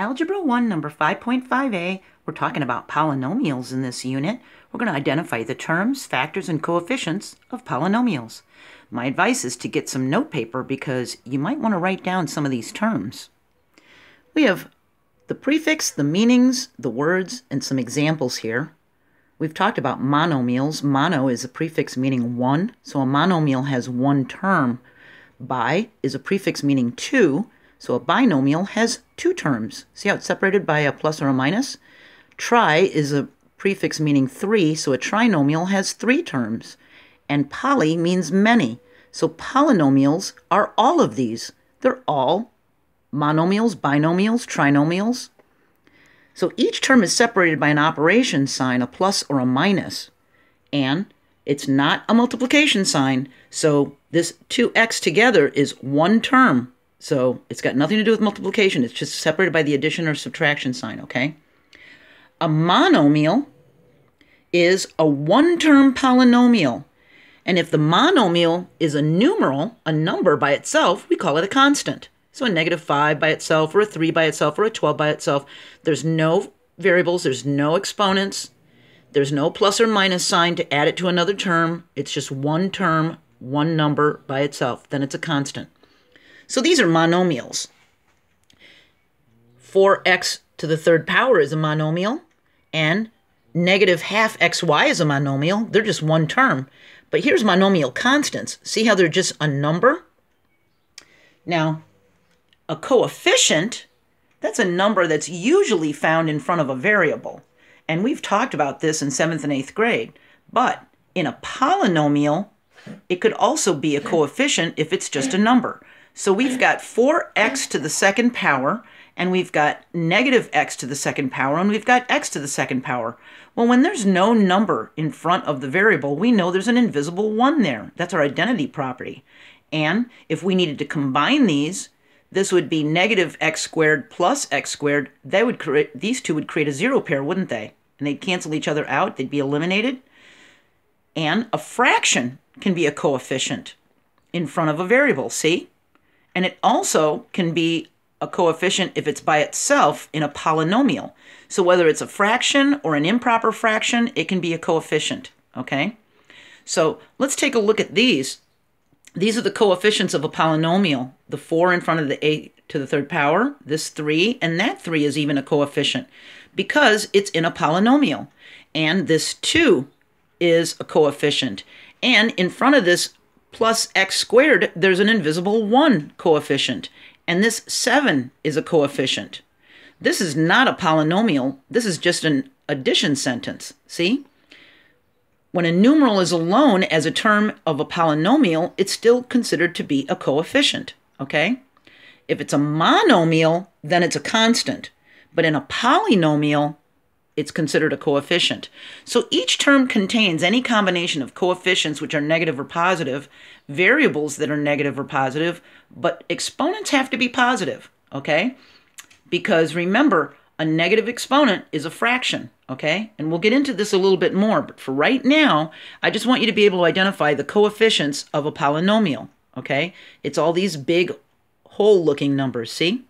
Algebra 1, number 5.5a, we're talking about polynomials in this unit. We're going to identify the terms, factors, and coefficients of polynomials. My advice is to get some note paper because you might want to write down some of these terms. We have the prefix, the meanings, the words, and some examples here. We've talked about monomials. Mono is a prefix meaning one, so a monomial has one term. Bi is a prefix meaning two, so a binomial has two terms. See how it's separated by a plus or a minus? Tri is a prefix meaning three, so a trinomial has three terms. And poly means many, so polynomials are all of these. They're all monomials, binomials, trinomials. So each term is separated by an operation sign, a plus or a minus. And it's not a multiplication sign, so this 2x together is one term so it's got nothing to do with multiplication. It's just separated by the addition or subtraction sign, okay? A monomial is a one-term polynomial. And if the monomial is a numeral, a number by itself, we call it a constant. So a negative 5 by itself, or a 3 by itself, or a 12 by itself. There's no variables, there's no exponents, there's no plus or minus sign to add it to another term. It's just one term, one number by itself. Then it's a constant. So these are monomials. 4x to the third power is a monomial, and negative half xy is a monomial. They're just one term. But here's monomial constants. See how they're just a number? Now, a coefficient, that's a number that's usually found in front of a variable. And we've talked about this in 7th and 8th grade. But in a polynomial, it could also be a coefficient if it's just a number. So we've got 4x to the second power, and we've got negative x to the second power, and we've got x to the second power. Well, when there's no number in front of the variable, we know there's an invisible 1 there. That's our identity property. And if we needed to combine these, this would be negative x squared plus x squared. They would create, these two would create a zero pair, wouldn't they? And they'd cancel each other out. They'd be eliminated. And a fraction can be a coefficient in front of a variable, see? And it also can be a coefficient if it's by itself in a polynomial. So whether it's a fraction or an improper fraction, it can be a coefficient, okay? So let's take a look at these. These are the coefficients of a polynomial. The 4 in front of the 8 to the third power, this 3, and that 3 is even a coefficient because it's in a polynomial. And this 2 is a coefficient. And in front of this plus x squared, there's an invisible 1 coefficient. And this 7 is a coefficient. This is not a polynomial. This is just an addition sentence. See? When a numeral is alone as a term of a polynomial, it's still considered to be a coefficient. Okay? If it's a monomial, then it's a constant. But in a polynomial, it's considered a coefficient. So each term contains any combination of coefficients which are negative or positive, variables that are negative or positive, but exponents have to be positive, okay? Because remember, a negative exponent is a fraction, okay? And we'll get into this a little bit more, but for right now, I just want you to be able to identify the coefficients of a polynomial, okay? It's all these big whole-looking numbers, see?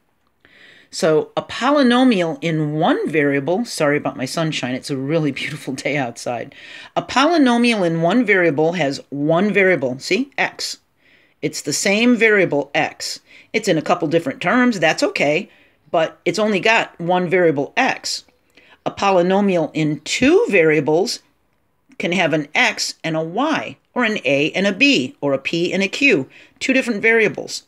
So a polynomial in one variable, sorry about my sunshine, it's a really beautiful day outside. A polynomial in one variable has one variable, see, x. It's the same variable x. It's in a couple different terms, that's okay, but it's only got one variable x. A polynomial in two variables can have an x and a y, or an a and a b, or a p and a q, two different variables.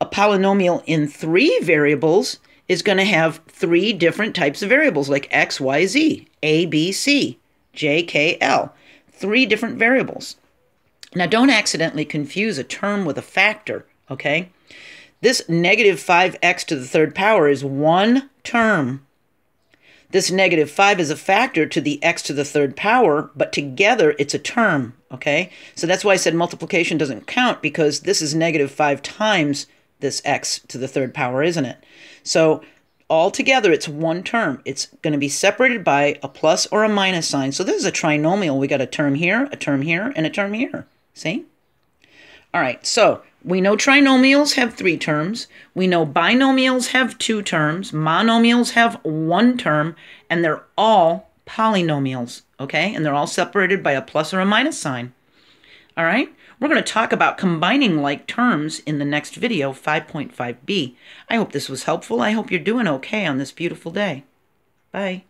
A polynomial in three variables is going to have three different types of variables like x, y, z, a, b, c, j, k, l. Three different variables. Now, don't accidentally confuse a term with a factor, okay? This negative 5x to the third power is one term. This negative 5 is a factor to the x to the third power, but together it's a term, okay? So that's why I said multiplication doesn't count because this is negative 5 times this x to the third power, isn't it? So altogether, it's one term. It's going to be separated by a plus or a minus sign. So this is a trinomial. We got a term here, a term here, and a term here. See? All right, so we know trinomials have three terms. We know binomials have two terms. Monomials have one term, and they're all polynomials, okay? And they're all separated by a plus or a minus sign. All right, we're going to talk about combining like terms in the next video, 5.5b. I hope this was helpful. I hope you're doing okay on this beautiful day. Bye.